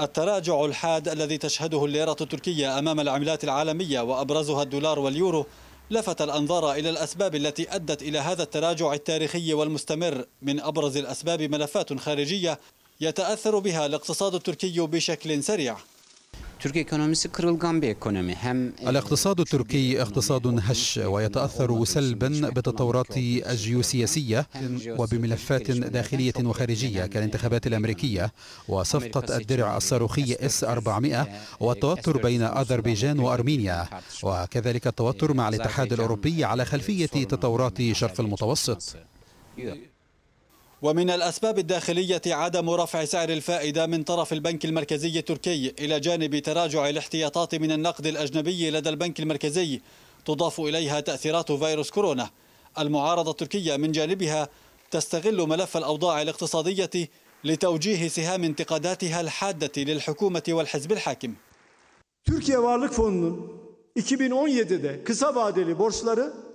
التراجع الحاد الذي تشهده الليرة التركية أمام العملات العالمية وأبرزها الدولار واليورو لفت الأنظار إلى الأسباب التي أدت إلى هذا التراجع التاريخي والمستمر. من أبرز الأسباب ملفات خارجية يتأثر بها الاقتصاد التركي بشكل سريع. Türk ekonomisi kırılgan bir ekonomi. Hem الاقتصاد التركي اقتصاد هش ويتأثر سلبا بالتطورات الجيوسياسية وبملفات داخلية وخارجية كالانتخابات الأمريكية وصفقة الدرع الصاروخي اس 400 والتوتر بين أذربيجان وأرمينيا. وكذلك التوتر مع الاتحاد الأوروبي على خلفية تطورات شرق المتوسط. ومن الأسباب الداخلية عدم رفع سعر الفائدة من طرف البنك المركزي التركي إلى جانب تراجع الاحتياطات من النقد الأجنبي لدى البنك المركزي تضاف إليها تأثيرات فيروس كورونا. المعارضة التركية من جانبها تستغل ملف الأوضاع الاقتصادية لتوجيه سهام انتقاداتها الحادة للحكومة والحزب الحاكم. Türkiye Varlık Fonu'nun 2017'de kısa vadeli borçları 26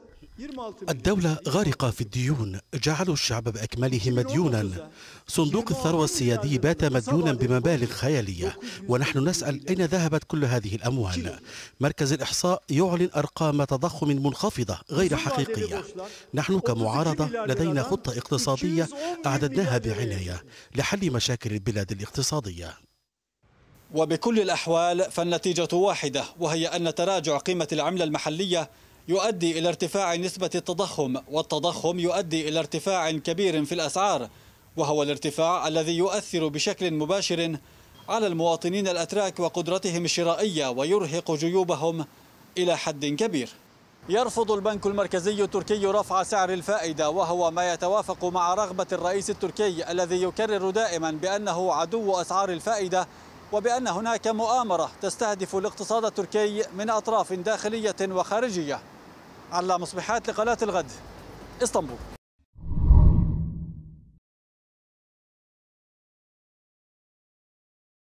الدولة غارقة في الديون. جعلوا الشعب بأكمله مديونا. صندوق الثروة السيادي بات مديونا بمبالغ خيالية. ونحن نسأل أين ذهبت كل هذه الأموال. مركز الإحصاء يعلن أرقام تضخم منخفضة غير حقيقية. نحن كمعارضة لدينا خطة اقتصادية أعددناها بعناية لحل مشاكل البلاد الاقتصادية. وبكل الأحوال فالنتيجة واحدة وهي أن تراجع قيمة العملة المحلية يؤدي إلى ارتفاع نسبة التضخم والتضخم يؤدي إلى ارتفاع كبير في الأسعار وهو الارتفاع الذي يؤثر بشكل مباشر على المواطنين الأتراك وقدرتهم الشرائية ويرهق جيوبهم إلى حد كبير. يرفض البنك المركزي التركي رفع سعر الفائدة وهو ما يتوافق مع رغبة الرئيس التركي الذي يكرر دائما بأنه عدو أسعار الفائدة وبأن هناك مؤامرة تستهدف الاقتصاد التركي من أطراف داخلية وخارجية. على مصبحات لقناة الغد إسطنبول.